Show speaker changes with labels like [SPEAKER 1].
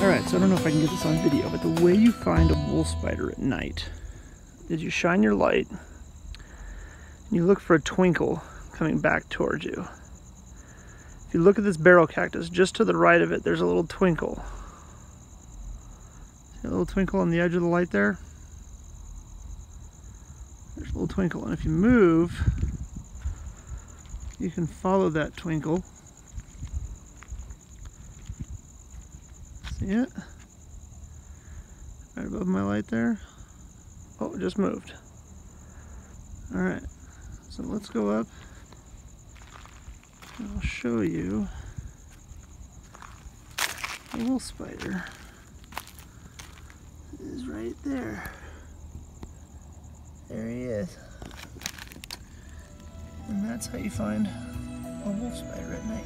[SPEAKER 1] Alright, so I don't know if I can get this on video, but the way you find a wolf spider at night is you shine your light and you look for a twinkle coming back towards you. If you look at this barrel cactus, just to the right of it, there's a little twinkle. See a little twinkle on the edge of the light there? There's a little twinkle, and if you move, you can follow that twinkle. See it? Right above my light there. Oh, it just moved. Alright, so let's go up. I'll show you a little spider is right there. There he is. And that's how you find a wolf spider at night.